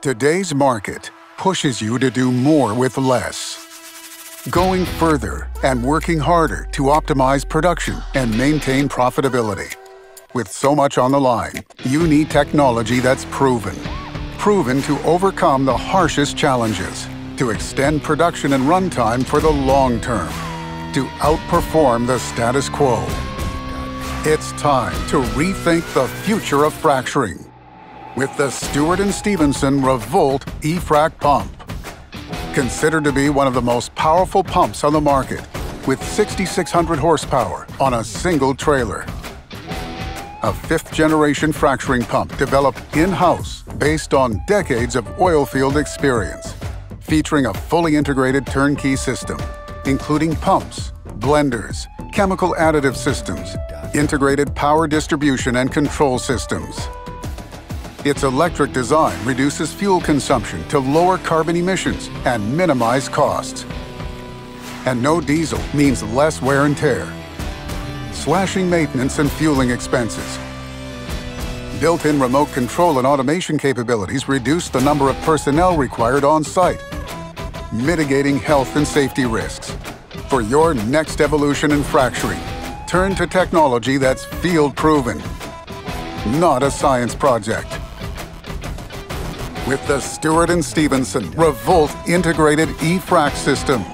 Today's market pushes you to do more with less. Going further and working harder to optimize production and maintain profitability. With so much on the line, you need technology that's proven. Proven to overcome the harshest challenges, to extend production and runtime for the long term, to outperform the status quo. It's time to rethink the future of fracturing with the Stewart & Stevenson ReVolt E-Frac pump. Considered to be one of the most powerful pumps on the market, with 6,600 horsepower on a single trailer. A fifth-generation fracturing pump developed in-house based on decades of oil field experience, featuring a fully integrated turnkey system, including pumps, blenders, chemical additive systems, integrated power distribution and control systems, its electric design reduces fuel consumption to lower carbon emissions and minimize costs. And no diesel means less wear and tear, slashing maintenance and fueling expenses. Built-in remote control and automation capabilities reduce the number of personnel required on site, mitigating health and safety risks. For your next evolution in fracturing, turn to technology that's field-proven, not a science project with the Stewart & Stevenson ReVolt Integrated E-Frac System.